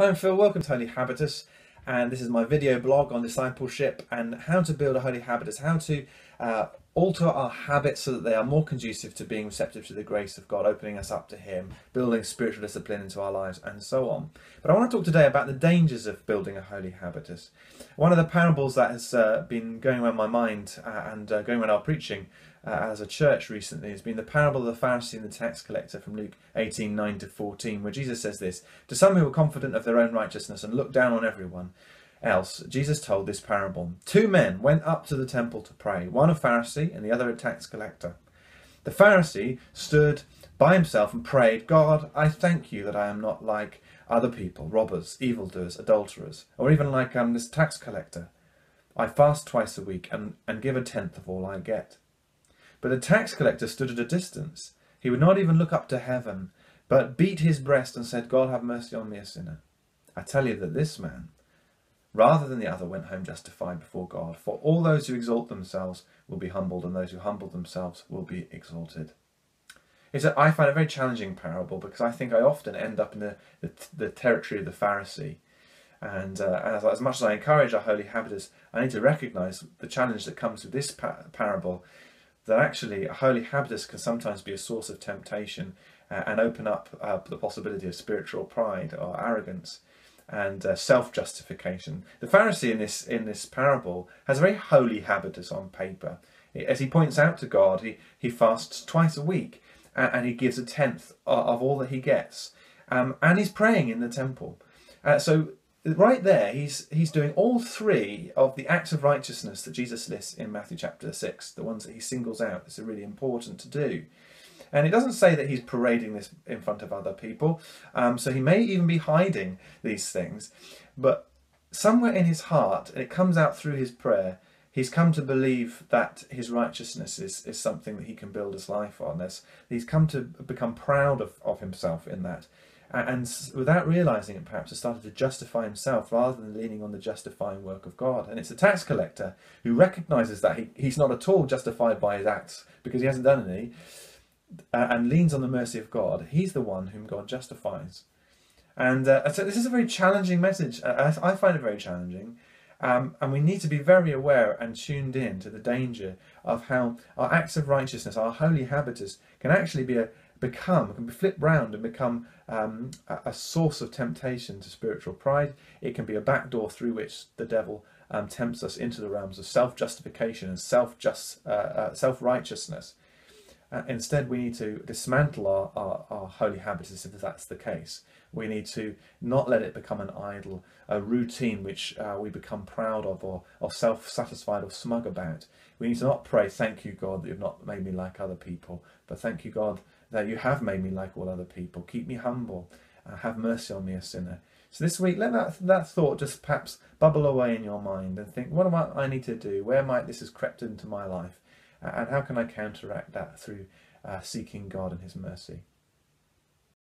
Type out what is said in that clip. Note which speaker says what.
Speaker 1: Hi, I'm Phil. Welcome to Holy Habitus, and this is my video blog on discipleship and how to build a holy habitus, how to uh, alter our habits so that they are more conducive to being receptive to the grace of God, opening us up to Him, building spiritual discipline into our lives, and so on. But I want to talk today about the dangers of building a holy habitus. One of the parables that has uh, been going around my mind uh, and uh, going around our preaching uh, as a church recently has been the parable of the Pharisee and the tax collector from Luke 18 9 to 14, where Jesus says this To some who were confident of their own righteousness and looked down on everyone else, Jesus told this parable. Two men went up to the temple to pray, one a Pharisee and the other a tax collector. The Pharisee stood by himself and prayed, God, I thank you that I am not like other people, robbers, evildoers, adulterers, or even like um, this tax collector. I fast twice a week and, and give a tenth of all I get. But the tax collector stood at a distance. He would not even look up to heaven, but beat his breast and said, God have mercy on me, a sinner. I tell you that this man, rather than the other, went home justified before God. For all those who exalt themselves will be humbled, and those who humble themselves will be exalted. It's a, I find a very challenging parable because I think I often end up in the, the, the territory of the Pharisee. And uh, as, as, much as I encourage our holy habitus, I need to recognize the challenge that comes with this pa- parable that actually a holy habitus can sometimes be a source of temptation uh, and open up uh, the possibility of spiritual pride or arrogance and uh, self-justification. The Pharisee in this in this parable has a very holy habitus on paper. As he points out to God, he, he fasts twice a week and, and he gives a tenth of, of all that he gets. Um, and he's praying in the temple. Uh, so right there, he's he's doing all three of the acts of righteousness that Jesus lists in Matthew chapter six, the ones that he singles out. This really important to do. And it doesn't say that he's parading this in front of other people, um, so he may even be hiding these things. But somewhere in his heart, and it comes out through his prayer, he's come to believe that his righteousness is, is something that he can build his life on. There's, he's come to become proud of, of himself in that and without realizing it perhaps has started to justify himself rather than leaning on the justifying work of god and it's a tax collector who recognizes that he, he's not at all justified by his acts because he hasn't done any uh, and leans on the mercy of god he's the one whom god justifies and uh, so this is a very challenging message uh, i find it very challenging um, and we need to be very aware and tuned in to the danger of how our acts of righteousness, our holy habitus, can actually be a, become, can be flipped round and become um, a, source of temptation to spiritual pride. It can be a backdoor through which the devil um, tempts us into the realms of self-justification and self-just, uh, uh, self-righteousness. Uh, instead, we need to dismantle our, our, our, holy habits if that's the case. We need to not let it become an idol, a routine which uh, we become proud of or, or self satisfied or smug about. We need to not pray, Thank you, God, that you've not made me like other people, but thank you, God, that you have made me like all other people. Keep me humble. Uh, have mercy on me, a sinner. So this week, let that, that thought just perhaps bubble away in your mind and think, what am I need to do? Where might this has crept into my life? And how can I counteract that through uh, seeking God and His mercy?